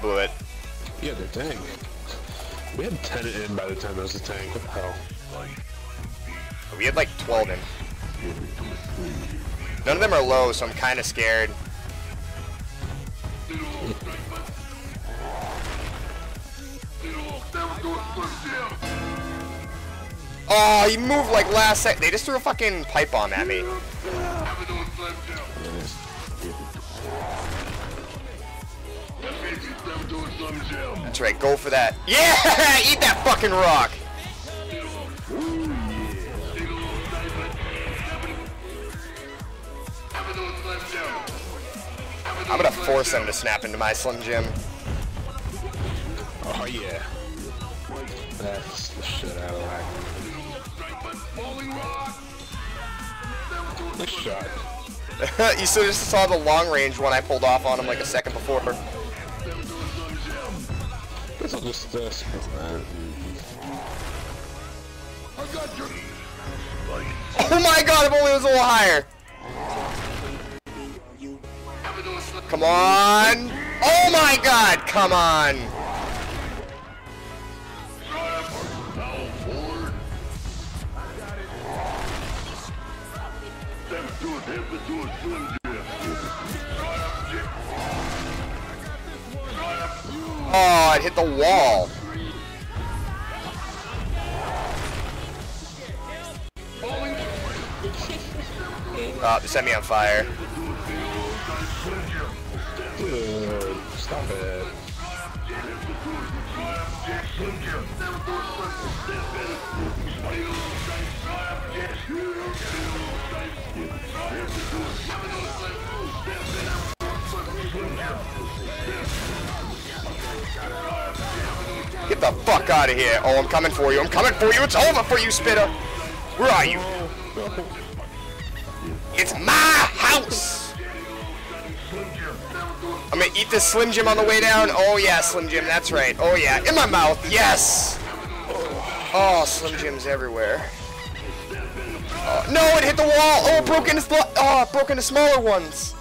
blew it. Yeah, the tank. We had 10 in by the time there was a tank. What the hell? We had like 12 in. None of them are low, so I'm kind of scared. Oh, he moved like last sec. They just threw a fucking pipe bomb at me. That's right, go for that. Yeah! Eat that fucking rock! I'm gonna force them to snap into my Slim Jim. Oh, yeah. That's the shit out of whack. Nice shot. you still just saw the long range one I pulled off on him like a second before. Guess I'll just uh. Oh my god, if only it was a little higher. Come on. Oh my god, come on. Oh, it hit the wall. Oh, they set me on fire. Dude, stop it. Get the fuck out of here. Oh, I'm coming for you. I'm coming for you. It's over for you, Spitter. Where are you? It's my house. I'm gonna eat this Slim Jim on the way down. Oh yeah, Slim Jim, that's right. Oh yeah, in my mouth. Yes. Oh, Slim Jims everywhere. Oh, no, it hit the wall. Oh, broke into oh, broke into smaller ones.